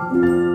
Música